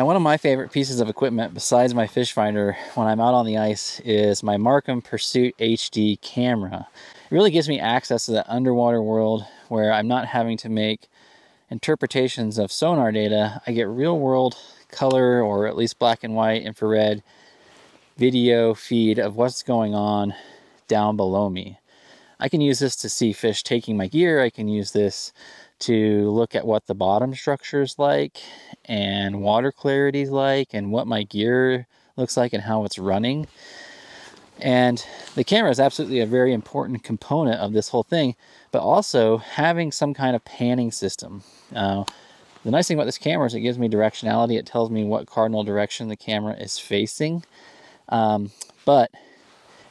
Now one of my favorite pieces of equipment besides my fish finder when I'm out on the ice is my Marcum Pursuit HD camera. It really gives me access to that underwater world where I'm not having to make interpretations of sonar data. I get real world color or at least black and white infrared video feed of what's going on down below me. I can use this to see fish taking my gear. I can use this to look at what the bottom structure is like and water clarity is like and what my gear looks like and how it's running. And the camera is absolutely a very important component of this whole thing, but also having some kind of panning system. Uh, the nice thing about this camera is it gives me directionality. It tells me what cardinal direction the camera is facing. Um, but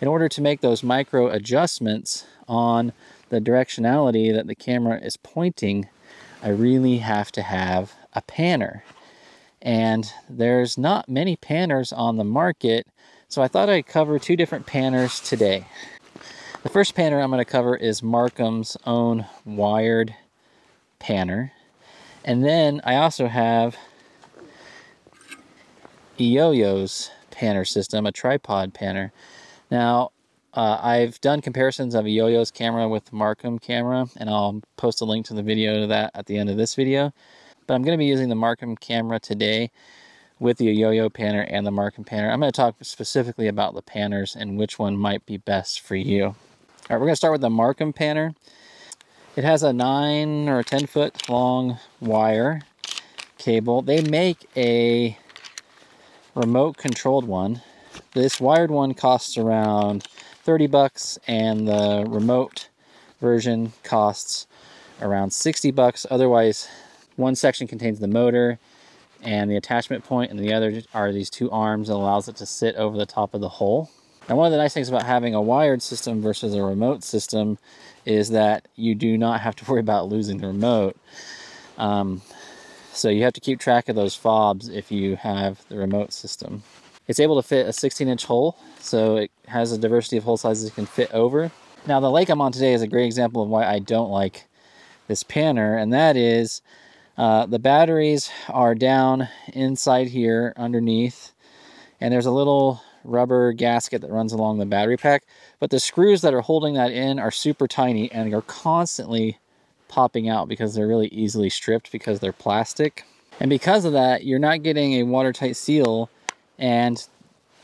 in order to make those micro adjustments on the directionality that the camera is pointing, I really have to have a panner. And there's not many panners on the market, so I thought I'd cover two different panners today. The first panner I'm going to cover is Marcum's own wired panner. And then I also have Eyoyo's panner system, a tripod panner. Now, uh, I've done comparisons of Eyoyo's camera with the Marcum camera, and I'll post a link to the video to that at the end of this video. But I'm going to be using the Marcum camera today with the Eyoyo panner and the Marcum panner. I'm going to talk specifically about the panners and which one might be best for you. All right, we're going to start with the Marcum panner. It has a 9 or 10 foot long wire cable. They make a remote controlled one. This wired one costs around 30 bucks and the remote version costs around 60 bucks. Otherwise, one section contains the motor and the attachment point and the other are these two arms that allows it to sit over the top of the hole. Now one of the nice things about having a wired system versus a remote system is that you do not have to worry about losing the remote. Um, so you have to keep track of those fobs if you have the remote system. It's able to fit a 16 inch hole, so it has a diversity of hole sizes it can fit over. Now the lake I'm on today is a great example of why I don't like this panner, and that is uh, the batteries are down inside here underneath, and there's a little rubber gasket that runs along the battery pack, but the screws that are holding that in are super tiny and are constantly popping out because they're really easily stripped because they're plastic. And because of that, you're not getting a watertight seal and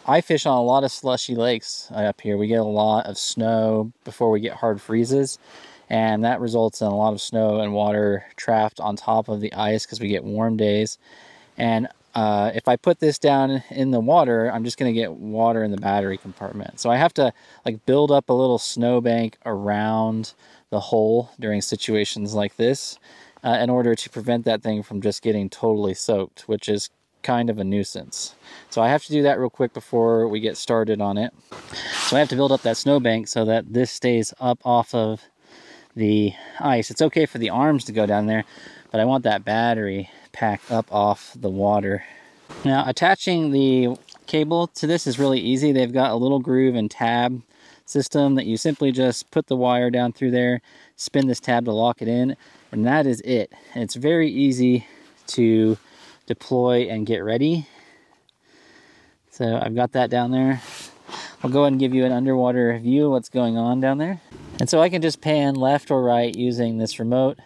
I fish on a lot of slushy lakes up here. We get a lot of snow before we get hard freezes. And that results in a lot of snow and water trapped on top of the ice because we get warm days. And uh, if I put this down in the water, I'm just going to get water in the battery compartment. So I have to like build up a little snowbank around the hole during situations like this uh, in order to prevent that thing from just getting totally soaked, which is kind of a nuisance. So I have to do that real quick before we get started on it. So I have to build up that snowbank so that this stays up off of the ice. It's okay for the arms to go down there, but I want that battery packed up off the water. Now attaching the cable to this is really easy. They've got a little groove and tab system that you simply just put the wire down through there, spin this tab to lock it in, and that is it. And it's very easy to deploy and get ready. So I've got that down there. I'll go ahead and give you an underwater view of what's going on down there. And so I can just pan left or right using this remote.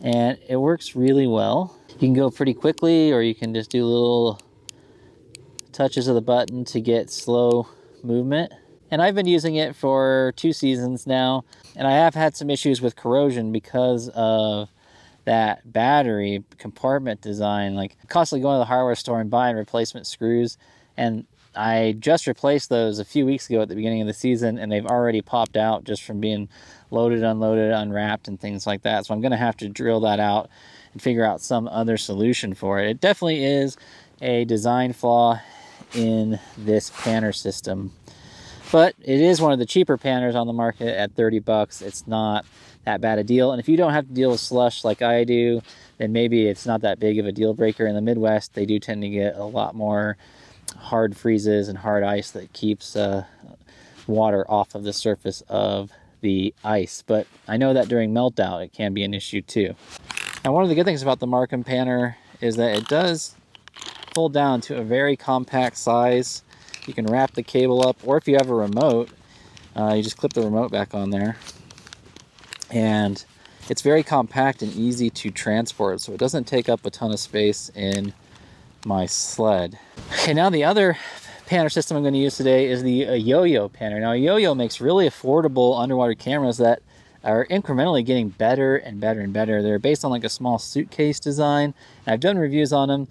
And it works really well. You can go pretty quickly or you can just do little touches of the button to get slow movement. And I've been using it for two seasons now. And I have had some issues with corrosion because of that battery compartment design, like constantly going to the hardware store and buying replacement screws. And I just replaced those a few weeks ago at the beginning of the season, and they've already popped out just from being loaded, unloaded, unwrapped, and things like that. So I'm going to have to drill that out and figure out some other solution for it. It definitely is a design flaw in this panner system. But it is one of the cheaper panners on the market at 30 bucks. It's not that bad a deal. And if you don't have to deal with slush like I do, then maybe it's not that big of a deal breaker. In the Midwest, they do tend to get a lot more hard freezes and hard ice that keeps uh, water off of the surface of the ice. But I know that during meltdown, it can be an issue too. Now, one of the good things about the Marcum Panner is that it does fold down to a very compact size. You can wrap the cable up, or if you have a remote, uh, you just clip the remote back on there. And it's very compact and easy to transport, so it doesn't take up a ton of space in my sled. Okay, now the other panner system I'm going to use today is the uh, Yo-Yo panner. Now, Yo-Yo makes really affordable underwater cameras that are incrementally getting better and better and better. They're based on like a small suitcase design. I've done reviews on them.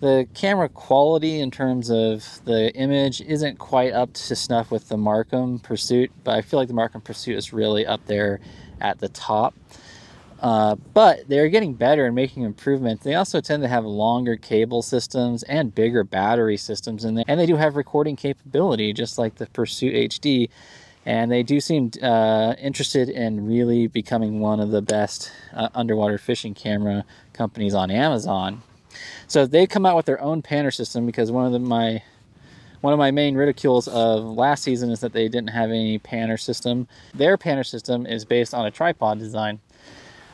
The camera quality in terms of the image isn't quite up to snuff with the Marcum Pursuit, but I feel like the Marcum Pursuit is really up there at the top. Uh, but they're getting better and making improvements. They also tend to have longer cable systems and bigger battery systems in there. And they do have recording capability, just like the Pursuit HD. And they do seem uh, interested in really becoming one of the best uh, underwater fishing camera companies on Amazon. So they've come out with their own panner system because one of the, my one of my main ridicules of last season is that they didn't have any panner system. Their panner system is based on a tripod design.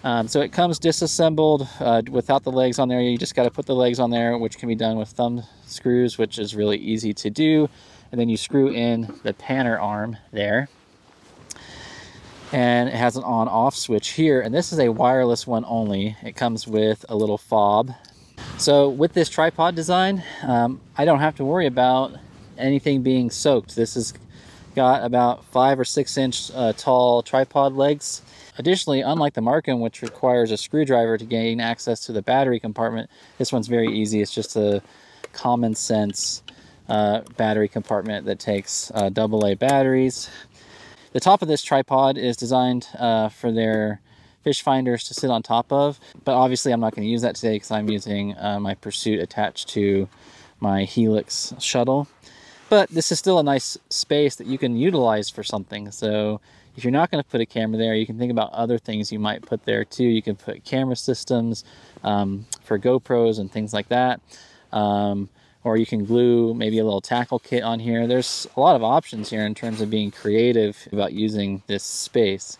Um, so it comes disassembled uh, without the legs on there. You just got to put the legs on there, which can be done with thumb screws, which is really easy to do. And then you screw in the panner arm there. And it has an on-off switch here. And this is a wireless one only. It comes with a little fob so with this tripod design, um, I don't have to worry about anything being soaked. This has got about five or six inch uh, tall tripod legs. Additionally, unlike the Marcum, which requires a screwdriver to gain access to the battery compartment, this one's very easy. It's just a common sense uh, battery compartment that takes uh, AA batteries. The top of this tripod is designed uh, for their fish finders to sit on top of. But obviously I'm not going to use that today because I'm using uh, my Pursuit attached to my Helix shuttle. But this is still a nice space that you can utilize for something. So if you're not going to put a camera there, you can think about other things you might put there too. You can put camera systems um, for GoPros and things like that. Um, or you can glue maybe a little tackle kit on here. There's a lot of options here in terms of being creative about using this space.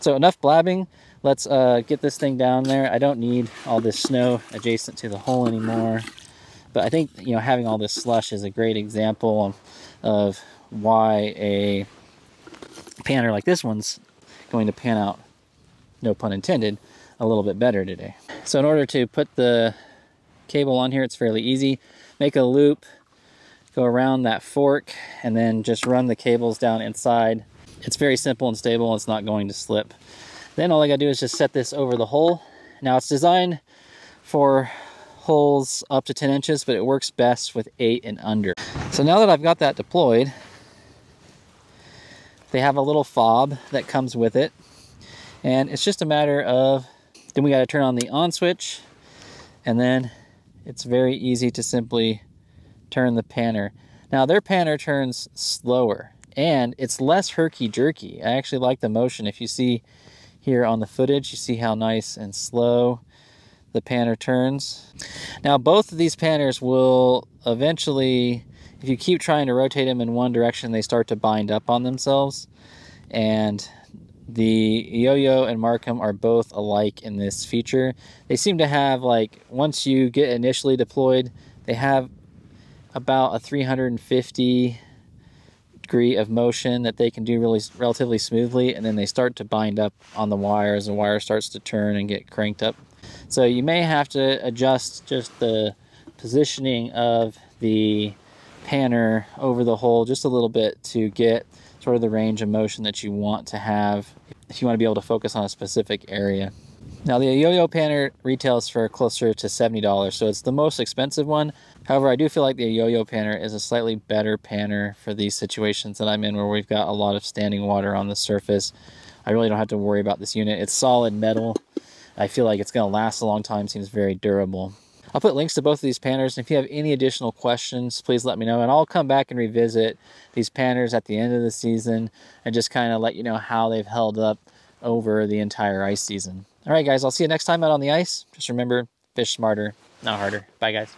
So enough blabbing. Let's uh, get this thing down there. I don't need all this snow adjacent to the hole anymore. But I think, you know, having all this slush is a great example of why a panner like this one's going to pan out, no pun intended, a little bit better today. So in order to put the cable on here, it's fairly easy. Make a loop, go around that fork, and then just run the cables down inside. It's very simple and stable. It's not going to slip. Then all I gotta do is just set this over the hole. Now it's designed for holes up to 10 inches, but it works best with eight and under. So now that I've got that deployed, they have a little fob that comes with it. And it's just a matter of, then we gotta turn on the on switch, and then it's very easy to simply turn the panner. Now their panner turns slower and it's less herky-jerky. I actually like the motion. If you see here on the footage. You see how nice and slow the panner turns. Now both of these panners will eventually, if you keep trying to rotate them in one direction, they start to bind up on themselves. And the Yo-Yo and Marcum are both alike in this feature. They seem to have like, once you get initially deployed, they have about a 350 degree of motion that they can do really relatively smoothly and then they start to bind up on the wire as the wire starts to turn and get cranked up. So you may have to adjust just the positioning of the panner over the hole just a little bit to get sort of the range of motion that you want to have if you want to be able to focus on a specific area. Now the Yo-Yo panner retails for closer to $70, so it's the most expensive one. However, I do feel like the Yo-Yo panner is a slightly better panner for these situations that I'm in where we've got a lot of standing water on the surface. I really don't have to worry about this unit. It's solid metal. I feel like it's going to last a long time, seems very durable. I'll put links to both of these panners, and if you have any additional questions, please let me know, and I'll come back and revisit these panners at the end of the season and just kind of let you know how they've held up over the entire ice season. All right, guys, I'll see you next time out on the ice. Just remember, fish smarter, not harder. Bye, guys.